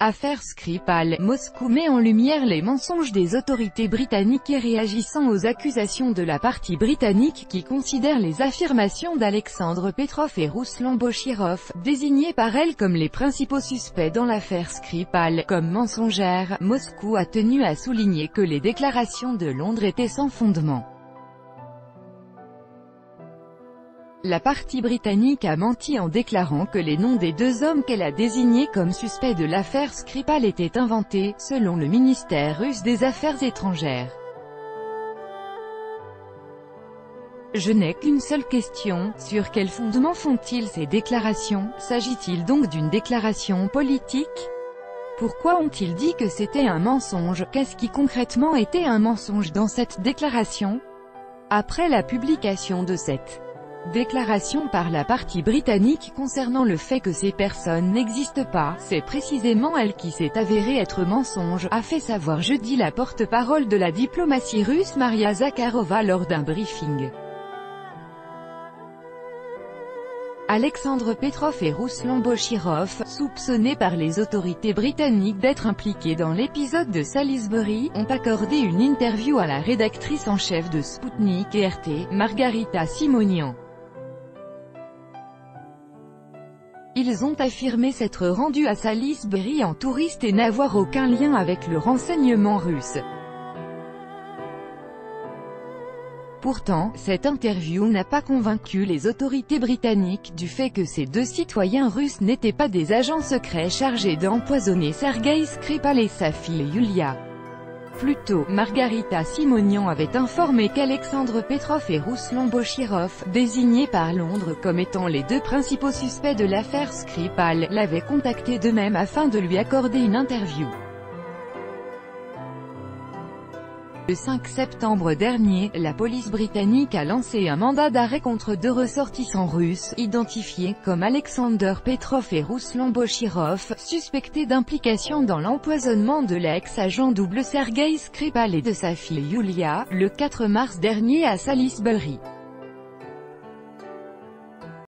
Affaire Skripal, Moscou met en lumière les mensonges des autorités britanniques et réagissant aux accusations de la partie britannique qui considère les affirmations d'Alexandre Petrov et Ruslan Bochirov, désignés par elle comme les principaux suspects dans l'affaire Skripal, comme mensongères, Moscou a tenu à souligner que les déclarations de Londres étaient sans fondement. La partie britannique a menti en déclarant que les noms des deux hommes qu'elle a désignés comme suspects de l'affaire Skripal étaient inventés, selon le ministère russe des Affaires étrangères. Je n'ai qu'une seule question, sur quel fondement font-ils ces déclarations? S'agit-il donc d'une déclaration politique? Pourquoi ont-ils dit que c'était un mensonge? Qu'est-ce qui concrètement était un mensonge dans cette déclaration? Après la publication de cette Déclaration par la partie britannique concernant le fait que ces personnes n'existent pas, c'est précisément elle qui s'est avérée être mensonge, a fait savoir jeudi la porte-parole de la diplomatie russe Maria Zakharova lors d'un briefing. Alexandre Petrov et Ruslan Bochirov, soupçonnés par les autorités britanniques d'être impliqués dans l'épisode de Salisbury, ont accordé une interview à la rédactrice en chef de Sputnik et RT, Margarita Simonian. Ils ont affirmé s'être rendus à Salisbury en touriste et n'avoir aucun lien avec le renseignement russe. Pourtant, cette interview n'a pas convaincu les autorités britanniques du fait que ces deux citoyens russes n'étaient pas des agents secrets chargés d'empoisonner Sergei Skripal et sa fille Yulia. Plus tôt, Margarita Simonian avait informé qu'Alexandre Petrov et Ruslan Bochirov, désignés par Londres comme étant les deux principaux suspects de l'affaire Skripal, l'avaient contacté d'eux-mêmes afin de lui accorder une interview. Le 5 septembre dernier, la police britannique a lancé un mandat d'arrêt contre deux ressortissants russes, identifiés comme Alexander Petrov et Ruslan Bochirov, suspectés d'implication dans l'empoisonnement de l'ex-agent double Sergei Skripal et de sa fille Yulia, le 4 mars dernier à Salisbury.